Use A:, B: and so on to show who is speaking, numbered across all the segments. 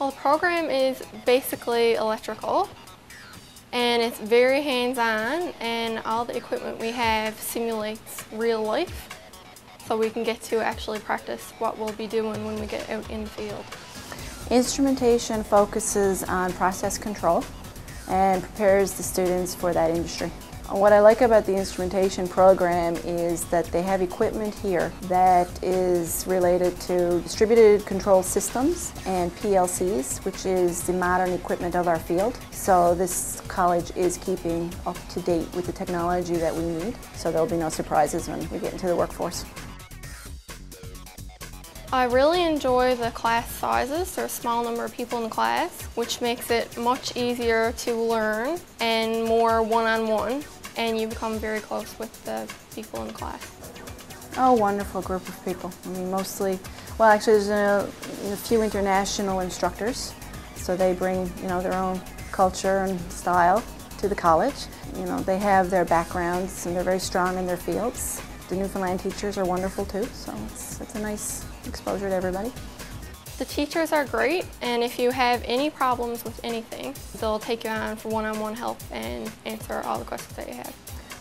A: Well, the program is basically electrical and it's very hands-on and all the equipment we have simulates real life so we can get to actually practice what we'll be doing when we get out in the field.
B: Instrumentation focuses on process control and prepares the students for that industry. What I like about the instrumentation program is that they have equipment here that is related to distributed control systems and PLCs, which is the modern equipment of our field. So this college is keeping up to date with the technology that we need, so there'll be no surprises when we get into the workforce.
A: I really enjoy the class sizes. There's a small number of people in the class, which makes it much easier to learn and more one-on-one. -on -one and you become very close with the people in class.
B: Oh, wonderful group of people. I mean, mostly, well, actually, there's a, a few international instructors, so they bring, you know, their own culture and style to the college. You know, they have their backgrounds and they're very strong in their fields. The Newfoundland teachers are wonderful too, so it's, it's a nice exposure to everybody.
A: The teachers are great, and if you have any problems with anything, they'll take you on for one-on-one -on -one help and answer all the questions that you have.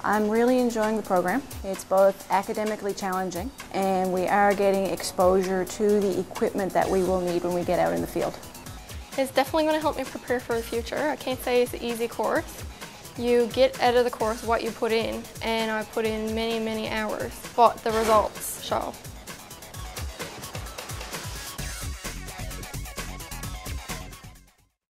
B: I'm really enjoying the program. It's both academically challenging, and we are getting exposure to the equipment that we will need when we get out in the field.
A: It's definitely going to help me prepare for the future. I can't say it's an easy course. You get out of the course what you put in, and I put in many, many hours, but the results show.